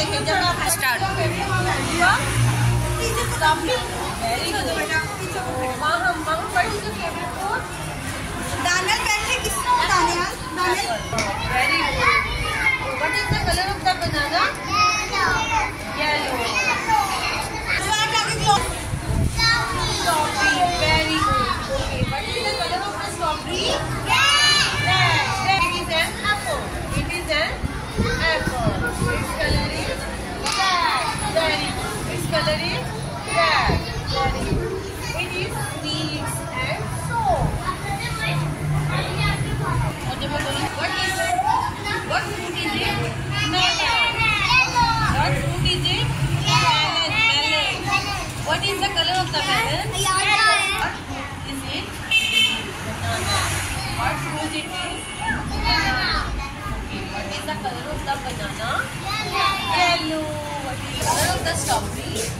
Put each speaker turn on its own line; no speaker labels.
देखिए जब आप
स्टार्ट
वेरी गुड माँ माँ what is your favourite food
Daniel बैठे किसको Daniel Daniel
very good what is the colour of the banana yellow very good okay what is the color of the strawberry red red it is an apple it is an apple its color is What it? Fruit it is? Banana. Okay. What is the color of the banana? Yellow. What is the color of the strawberry?